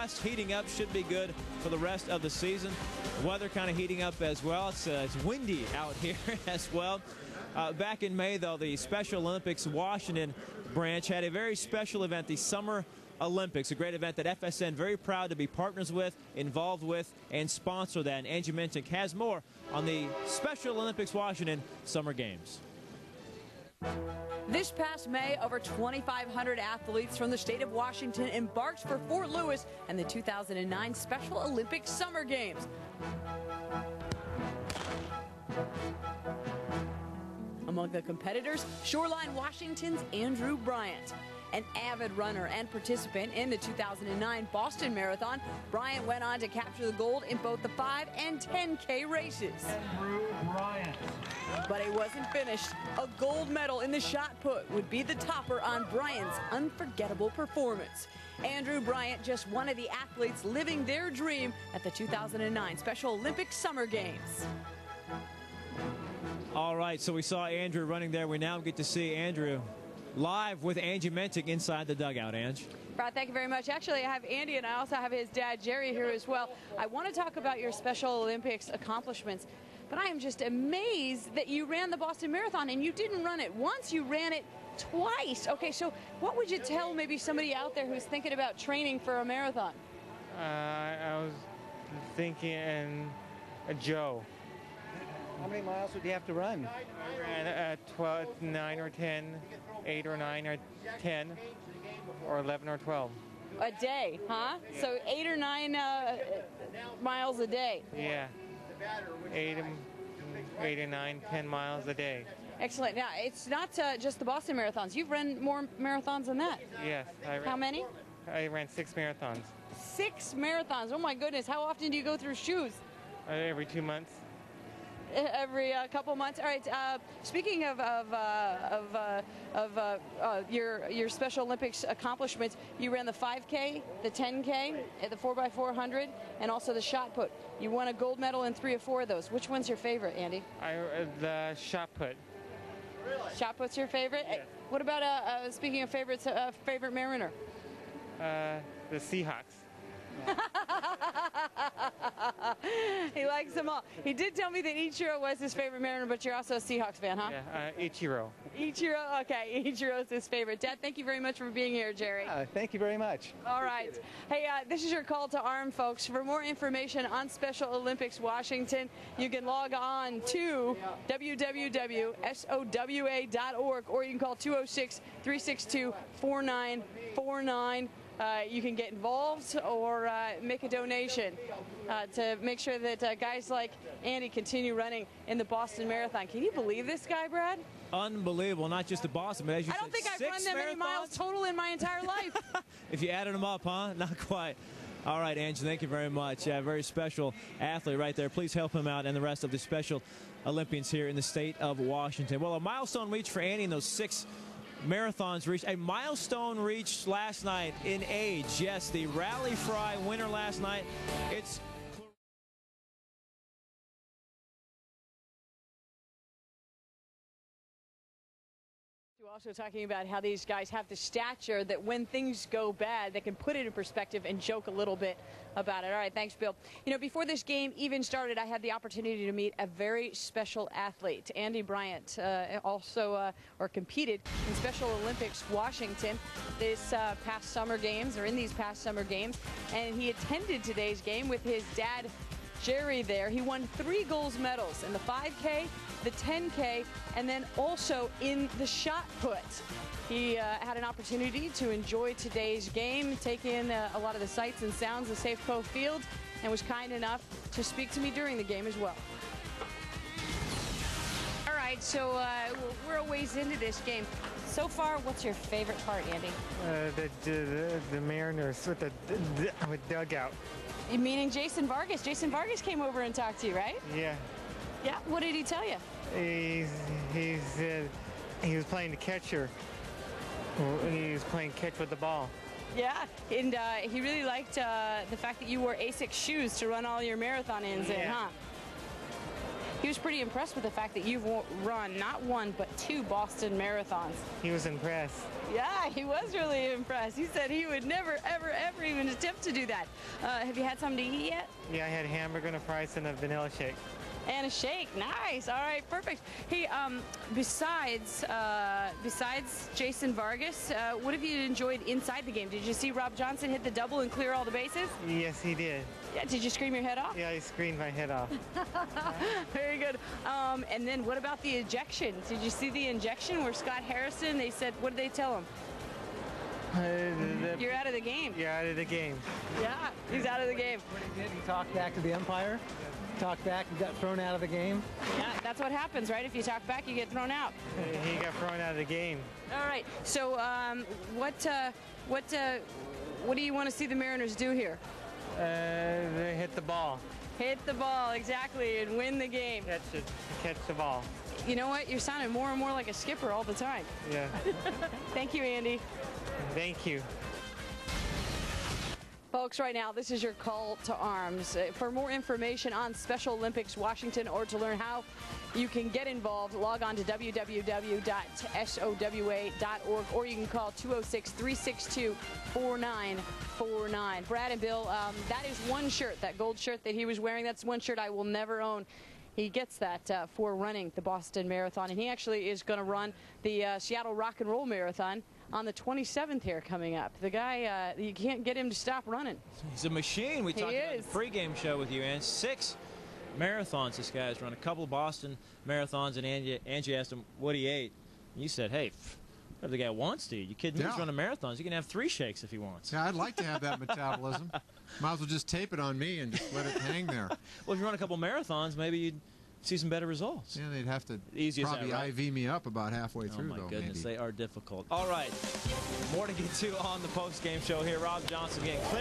west heating up should be good for the rest of the season. Weather kind of heating up as well. It's, uh, it's windy out here as well. Uh, back in May, though, the Special Olympics Washington branch had a very special event, the Summer Olympics, a great event that FSN very proud to be partners with, involved with, and sponsor that. And Angie Mentink has more on the Special Olympics Washington Summer Games. This past May, over 2,500 athletes from the state of Washington embarked for Fort Lewis and the 2009 Special Olympics Summer Games. Among the competitors, Shoreline Washington's Andrew Bryant. An avid runner and participant in the 2009 Boston Marathon, Bryant went on to capture the gold in both the 5 and 10K races. Andrew Bryant. But it wasn't finished. A gold medal in the shot put would be the topper on Bryant's unforgettable performance. Andrew Bryant, just one of the athletes living their dream at the 2009 Special Olympics Summer Games. All right, so we saw Andrew running there. We now get to see Andrew live with Angie Mentink inside the dugout, Angie. Brad, thank you very much. Actually, I have Andy and I also have his dad, Jerry, here as well. I want to talk about your Special Olympics accomplishments, but I am just amazed that you ran the Boston Marathon and you didn't run it once, you ran it twice. Okay, so what would you tell maybe somebody out there who's thinking about training for a marathon? Uh, I was thinking uh, Joe. How many miles would you have to run? I ran at 12, 9 or 10, 8 or 9 or 10, or 11 or 12. A day, huh? So eight or nine uh, miles a day. Yeah. 8, and- 8 or 9, 10 miles a day. Excellent. Now, it's not uh, just the Boston marathons. You've run more marathons than that. Yes. I ran, How many? I ran six marathons Six marathons. Oh my goodness. How often do you go through shoes? uh, every two months. every uh, couple months. All right. Uh, speaking of of uh, of, uh, of uh, uh, your your Special Olympics accomplishments, you ran the 5K, the 10K, uh, the 4x400, and also the shot put. You won a gold medal in three or four of those. Which one's your favorite, Andy? I uh, the shot put. Really? Shot put's your favorite. Uh, What about uh, uh, speaking of favorites? Uh, favorite Mariner. Uh, the Seahawks. He likes them all. He did tell me that Ichiro was his favorite Mariner, but you're also a Seahawks fan, huh? Yeah. Uh, Ichiro. Ichiro, okay. Ichiro's his favorite. Dad, thank you very much for being here, Jerry. Uh, thank you very much. All right. Hey, uh, this is your call to arm, folks. For more information on Special Olympics Washington, you can log on to www.sowa.org or you can call 206 362 4949. Uh, you can get involved or uh, make a donation uh, to make sure that uh, guys like Andy continue running in the Boston Marathon. Can you believe this guy, Brad? Unbelievable. Not just the Boston, but as you I don't said, think I've run that many miles total in my entire life. If you added them up, huh? Not quite. All right, Angie, thank you very much. Yeah, very special athlete right there. Please help him out and the rest of the Special Olympians here in the state of Washington. Well, a milestone reach for Andy in those six marathons reached. A milestone reached last night in age. Yes, the Rally Fry winner last night. It's also talking about how these guys have the stature that when things go bad, they can put it in perspective and joke a little bit about it. All right, thanks, Bill. You know, before this game even started, I had the opportunity to meet a very special athlete, Andy Bryant, uh, also uh, or competed in Special Olympics Washington this uh, past summer games or in these past summer games, and he attended today's game with his dad. Jerry there. He won three gold medals in the 5K, the 10K, and then also in the shot put. He uh, had an opportunity to enjoy today's game, take in uh, a lot of the sights and sounds of Safeco Field, and was kind enough to speak to me during the game as well. All right, so uh, we're a ways into this game. So far, what's your favorite part, Andy? Uh, the, the the Mariners with the, the with dugout. You meaning Jason Vargas? Jason Vargas came over and talked to you, right? Yeah. Yeah. What did he tell you? He's he's uh, he was playing the catcher. He was playing catch with the ball. Yeah, and uh, he really liked uh, the fact that you wore Asics shoes to run all your marathon ins in, huh? He was pretty impressed with the fact that you've run not one but two Boston marathons. He was impressed. Yeah, he was really impressed. He said he would never, ever, ever even attempt to do that. Uh, have you had something to eat yet? Yeah, I had hamburger and a fries and a vanilla shake. And a shake. Nice. All right, perfect. Hey, um, besides uh, besides Jason Vargas, uh, what have you enjoyed inside the game? Did you see Rob Johnson hit the double and clear all the bases? Yes, he did. Yeah. Did you scream your head off? Yeah, I screamed my head off. Very good. Um, and then what about the ejection? Did you see the injection where Scott Harrison? They said, what did they tell him? You're out of the game. You're out of the game. Yeah, he's out of the game. What he did, he talked back to the umpire, talked back and got thrown out of the game. Yeah, that's what happens, right? If you talk back, you get thrown out. He got thrown out of the game. All right. So, um, what, uh, what, uh, what do you want to see the Mariners do here? Uh, they hit the ball. Hit the ball exactly and win the game. Catch it. Catch the ball. You know what? You're sounding more and more like a skipper all the time. Yeah. Thank you, Andy. Thank you. Folks, right now, this is your call to arms. Uh, For more information on Special Olympics Washington or to learn how you can get involved, log on to www.sowa.org or you can call 206 362 4949. Brad and Bill, um, that is one shirt, that gold shirt that he was wearing, that's one shirt I will never own. He gets that uh, for running the Boston Marathon, and he actually is going to run the uh, Seattle Rock and Roll Marathon on the 27th here coming up. The guy, uh, you can't get him to stop running. He's a machine. We He talked about is. the pregame show with you, and six marathons this guy has run. A couple of Boston marathons, and Angie, Angie asked him what he ate. You said, hey, pff, whatever the guy wants to. You kidding me? He's Yeah. running marathons. He can have three shakes if he wants. Yeah, I'd like to have that metabolism. Might as well just tape it on me and just let it hang there. Well, if you run a couple marathons, maybe you'd see some better results. Yeah, they'd have to Easy as that, probably right? IV me up about halfway Oh through, my though. goodness, maybe. they are difficult. All right, more to get to on the post-game show here. Rob Johnson getting clear.